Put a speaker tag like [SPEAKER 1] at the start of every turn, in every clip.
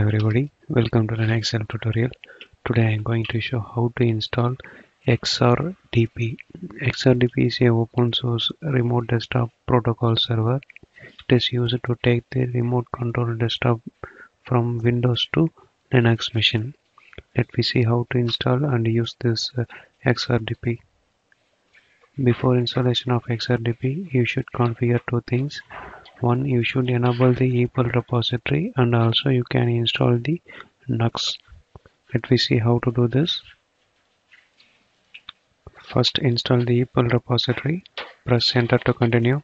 [SPEAKER 1] Everybody, welcome to the next tutorial. Today I am going to show how to install XRDP. XRDP is a open source remote desktop protocol server. It is used to take the remote control desktop from Windows to Linux machine. Let me see how to install and use this uh, XRDP. Before installation of XRDP, you should configure two things one you should enable the EPEL repository and also you can install the Nux. Let me see how to do this. First install the EPEL repository. Press enter to continue.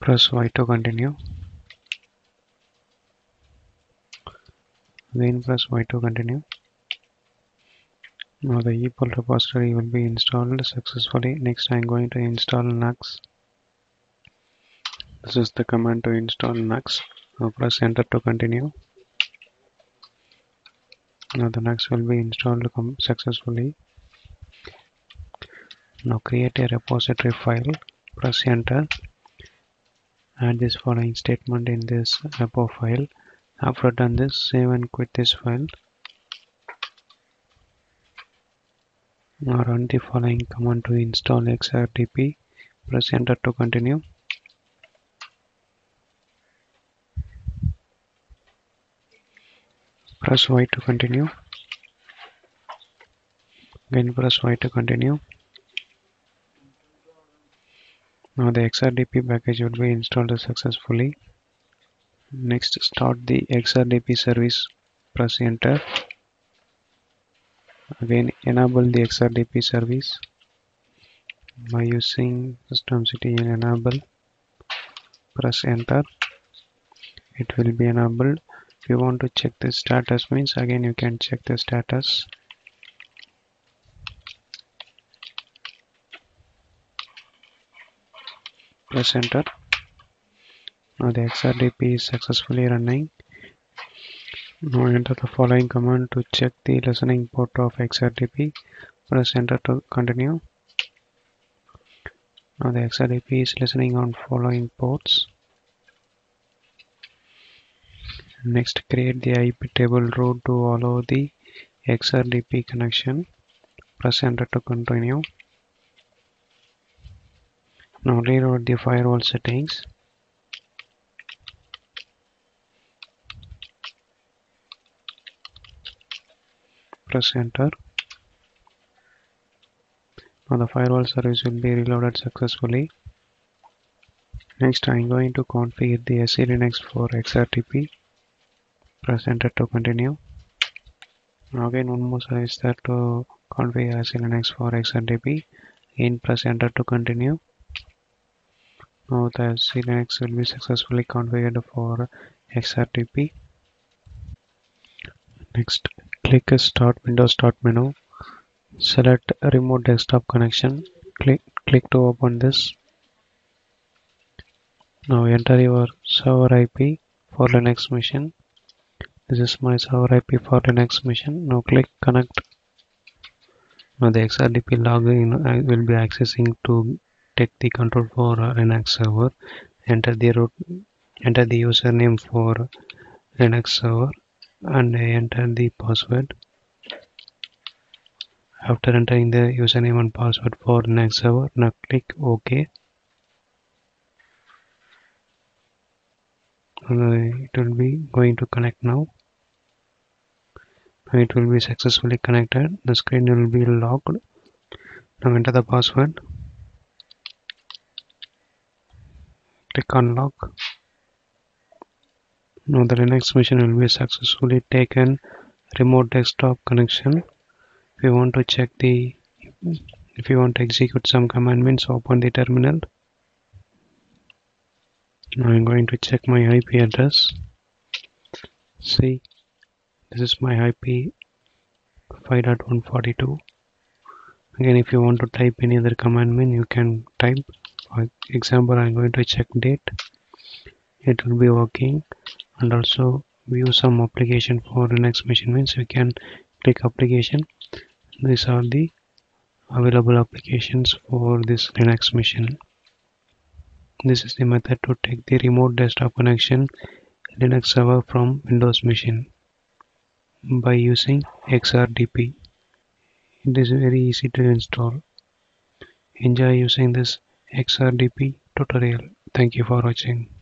[SPEAKER 1] Press Y to continue. Again press Y to continue now the EPEL repository will be installed successfully. Next I'm going to install Nux. This is the command to install Nux. Now press enter to continue. Now the Nux will be installed successfully. Now create a repository file. Press enter. Add this following statement in this repo file. After done this, save and quit this file. Run the following command to install XRDP. Press enter to continue. Press Y to continue. Again press Y to continue. Now the XRDP package will be installed successfully. Next start the XRDP service. Press enter again enable the XRDP service by using systemctl enable. Press enter. It will be enabled. If you want to check the status means again you can check the status. Press enter. Now the XRDP is successfully running now enter the following command to check the listening port of XRDP. Press enter to continue. Now the XRDP is listening on following ports. Next create the IP table route to allow the XRDP connection. Press enter to continue. Now reload the firewall settings. Press enter. Now the firewall service will be reloaded successfully. Next I'm going to configure the SE Linux for XRDP press enter to continue. Now again one more service that to configure SE Linux for XRDP again press enter to continue. Now the SE Linux will be successfully configured for XRDP next click start windows start menu select remote desktop connection click click to open this. Now enter your server IP for Linux machine. This is my server IP for Linux machine. Now click connect. Now the XRDP login uh, will be accessing to take the control for Linux server. Enter the root enter the username for Linux server and I enter the password. After entering the username and password for next server now click ok. Uh, it will be going to connect now it will be successfully connected. The screen will be locked. Now enter the password. Click on lock now the Linux machine will be successfully taken remote desktop connection. If you want to check the if you want to execute some command means open the terminal. Now I'm going to check my IP address. See this is my IP 5.142 again if you want to type any other command mean you can type for example I'm going to check date it will be working and also view some application for Linux machine means we can click application these are the available applications for this Linux machine This is the method to take the remote desktop connection Linux server from Windows machine by using XRDP. It is very easy to install. Enjoy using this XRDP tutorial. Thank you for watching.